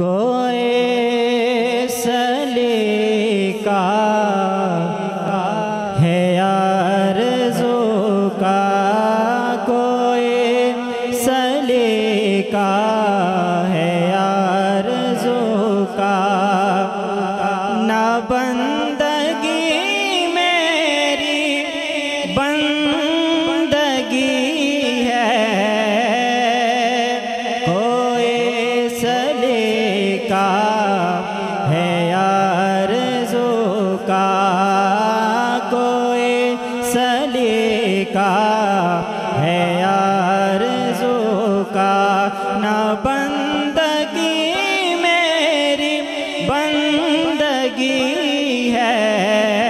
করে بندگی ہے۔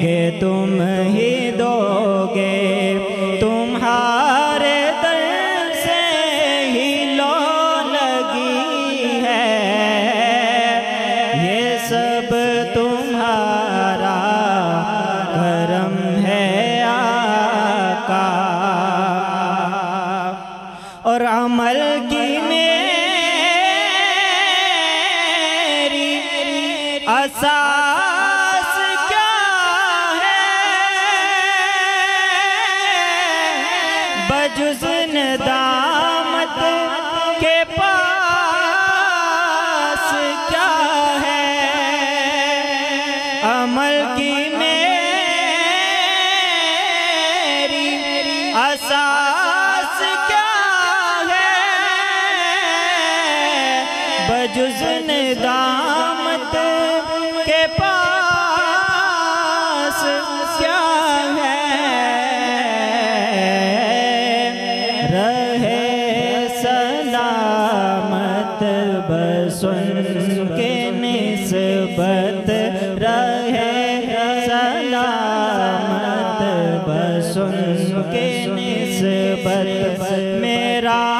کہ تم ہی دو گے بجز ندامت کے پاس کیا ہے؟ عمل کی میری اساس کیا ہے؟ بجز ندامت رہے سلامت بسن کے نسبت رہے سلامت بسن کے نسبت۔ میرا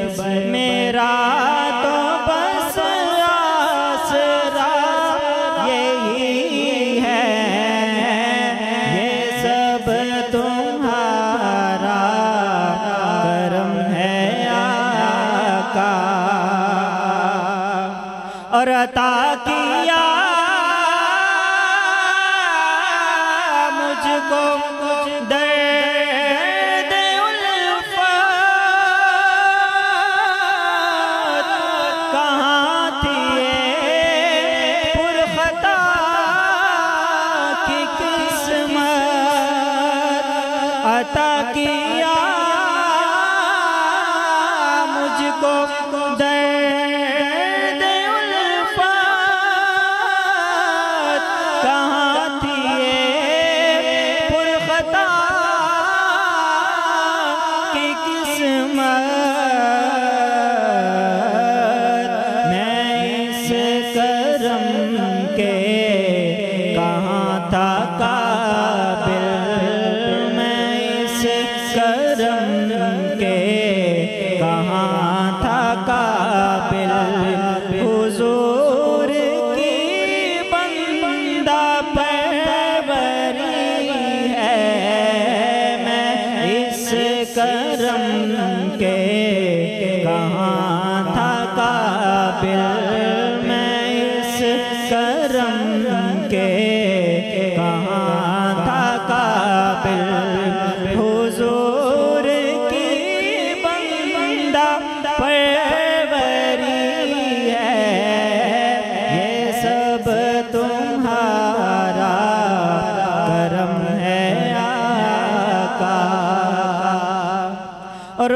نسبت میرا تو بس آسرا، یہی ہے، یہ سب تمہارا کرم ہے آقا۔ اور عطا کیا مجھ کو عطا کیا مجھ کو دے دے الفات کہاں تھی پرخطا کی قسمت؟ میں اس کرم کرم کے کہاں تھا قابل میں اس کرم کے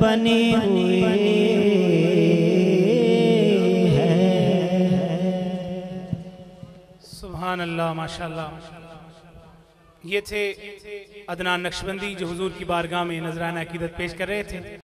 بنی ہوئی ہے۔ سبحان اللہ ماشاءاللہ یہ تھے ادنان نقشبندی جو حضور کی بارگاہ میں نذرانہ عقیدت پیش کر رہے تھے۔